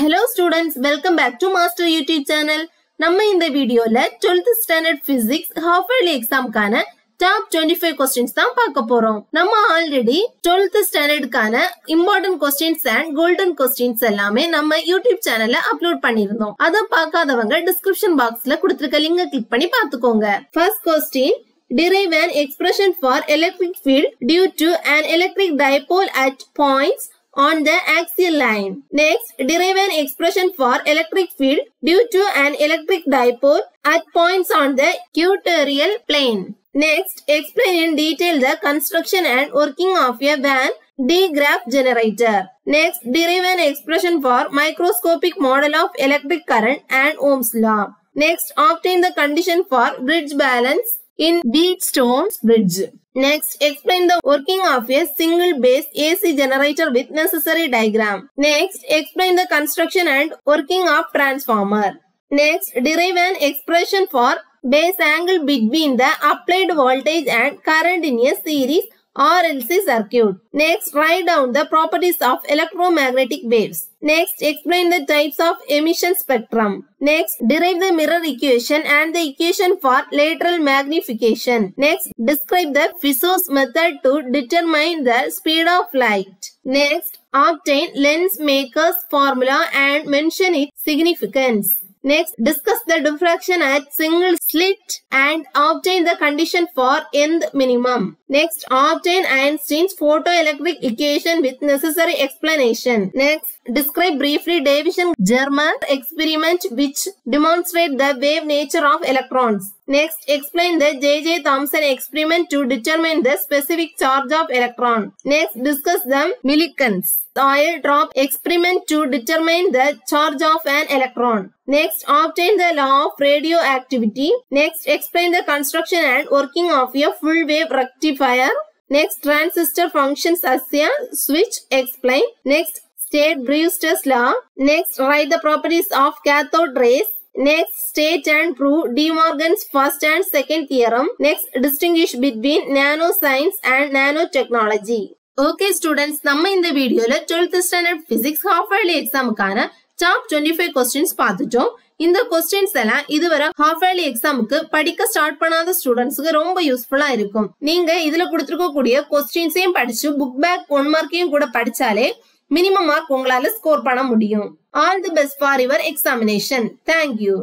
Hello students welcome back to master YouTube channel நம்ம இந்த வீடியோல 12th standard physics half yearly எக்ஸாம்க்கான top 25 five questions தான் பார்க்க போறோம். நம்ம already 12th ஸ்டாண்டர்டுக்கான important questions and golden questions எல்லாமே நம்ம யூடியூப் சேனல்ல அப்லோட் பண்ணிருந்தோம் அதை பார்க்காதவங்க டிஸ்கிரிப்ஷன் பாக்ஸ்ல கொடுத்திருக்க லிங்க கிளிக் பண்ணி பாத்துக்கோங்க first question derive an expression for electric field due to an electric dipole at points on the axial line. Next, derive an expression for electric field due to an electric dipole at points on the equatorial plane. Next, explain in detail the construction and working of a van de Graaff generator. Next, derive an expression for microscopic model of electric current and Ohm's law. Next, obtain the condition for bridge balance in Wheatstone's bridge. Next, explain the working of a single phase AC generator with necessary diagram. Next, explain the construction and working of transformer. Next, derive an expression for phase angle between the applied voltage and current in a series RLC circuit. Next, write down the properties of electromagnetic waves. Next, explain the types of emission spectrum. Next, derive the mirror equation and the equation for lateral magnification. Next, describe the Fizeau's method to determine the speed of light. Next, obtain lens maker's formula and mention its significance. Next, discuss the diffraction at single slit and obtain the condition for nth minimum. Next, obtain Einstein's photoelectric equation with necessary explanation. Next, describe briefly Davisson-Germer experiment which demonstrate the wave nature of electrons. Next, explain the J.J. Thomson experiment to determine the specific charge of electron. Next, discuss the Millikan's oil drop experiment to determine the charge of an electron. Next, obtain the law of radioactivity. Next, explain the construction and working of a full wave rectifier. Next, transistor functions as a switch. Explain. Next, state Brewster's law. Next, write the properties of cathode rays. Next, state and prove De Morgan's first and second theorem. Next, distinguish between nanoscience and nanotechnology. Okay students நம்ம இந்த வீடியோல 12th standard physics half yearly எக்ஸாமுக்கான top 25 five questions பார்த்துட்டோம் இந்த questions எல்லாம் இதுவரை half yearly எக்ஸாமுக்கு படிக்க start பண்ணாத ஸ்டூடெண்ட்ஸ்க்கு ரொம்ப யூஸ்ஃபுல்லா இருக்கும் நீங்க இதுல கொடுத்துருக்கக்கூடிய கொஸ்டின்ஸையும் படிச்சு புக் பேக் ஒன் மார்க்கையும் கூட படிச்சாலே மினிமம் மார்க் உங்களால ஸ்கோர் பண்ண முடியும். All the best for your examination thank you